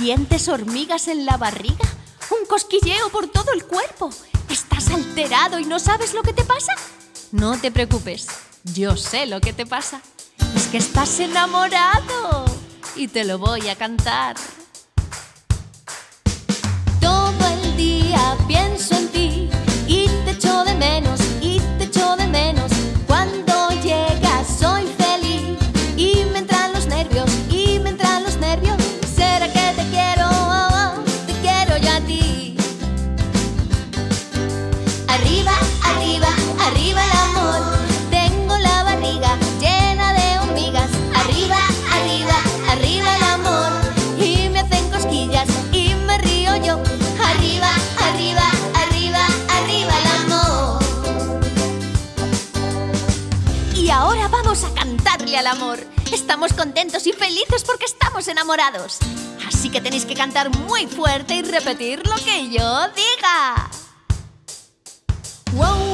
¿Sientes hormigas en la barriga? ¿Un cosquilleo por todo el cuerpo? ¿Estás alterado y no sabes lo que te pasa? No te preocupes, yo sé lo que te pasa. Es que estás enamorado y te lo voy a cantar. Arriba, arriba, arriba el amor. Tengo la barriga llena de hormigas. Arriba, arriba, arriba el amor. Y me hacen cosquillas y me río yo. Arriba, arriba, arriba, arriba el amor. Y ahora vamos a cantarle al amor. Estamos contentos y felices porque estamos enamorados. Así que tenéis que cantar muy fuerte y repetir lo que yo diga.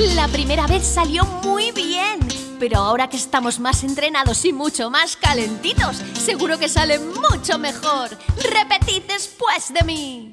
La primera vez salió muy bien. Pero ahora que estamos más entrenados y mucho más calentitos, seguro que sale mucho mejor. Repetid después de mí.